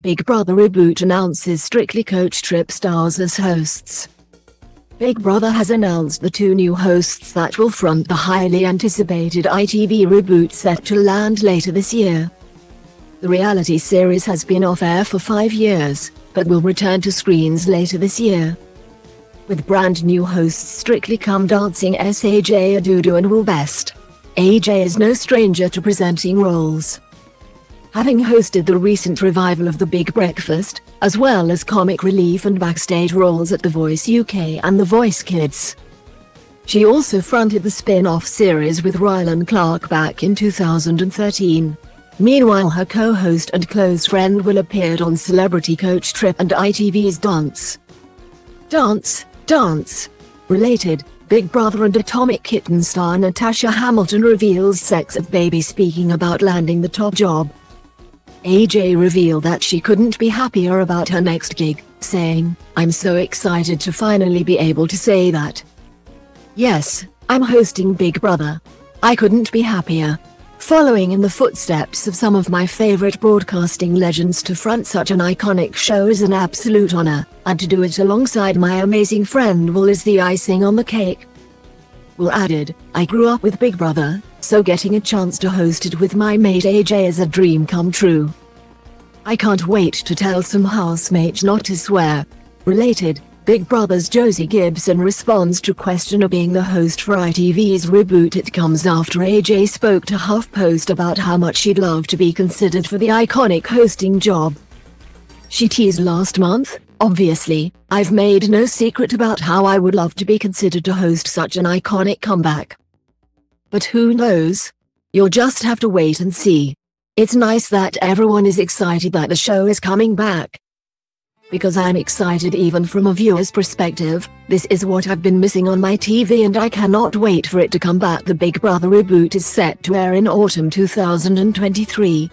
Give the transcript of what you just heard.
Big Brother reboot announces Strictly Coach Trip stars as hosts. Big Brother has announced the two new hosts that will front the highly anticipated ITV reboot set to land later this year. The reality series has been off air for five years, but will return to screens later this year. With brand new hosts Strictly Come Dancing SAJ Odudu and Will Best. AJ is no stranger to presenting roles. Having hosted the recent revival of The Big Breakfast, as well as comic relief and backstage roles at The Voice UK and The Voice Kids. She also fronted the spin-off series with Rylan Clark back in 2013. Meanwhile her co-host and close friend Will appeared on Celebrity Coach Trip and ITV's Dance. Dance, Dance. Related, Big Brother and Atomic Kitten star Natasha Hamilton reveals sex of baby speaking about landing the top job. AJ revealed that she couldn't be happier about her next gig, saying, I'm so excited to finally be able to say that. Yes, I'm hosting Big Brother. I couldn't be happier. Following in the footsteps of some of my favorite broadcasting legends to front such an iconic show is an absolute honor, and to do it alongside my amazing friend Will is the icing on the cake. Will added, I grew up with Big Brother, so getting a chance to host it with my mate AJ is a dream come true. I can't wait to tell some housemates not to swear. Related, Big Brother's Josie Gibson responds to question of being the host for ITV's reboot It comes after AJ spoke to HuffPost about how much she'd love to be considered for the iconic hosting job. She teased last month, obviously, I've made no secret about how I would love to be considered to host such an iconic comeback. But who knows? You'll just have to wait and see. It's nice that everyone is excited that the show is coming back. Because I'm excited even from a viewer's perspective, this is what I've been missing on my TV and I cannot wait for it to come back. The Big Brother reboot is set to air in autumn 2023.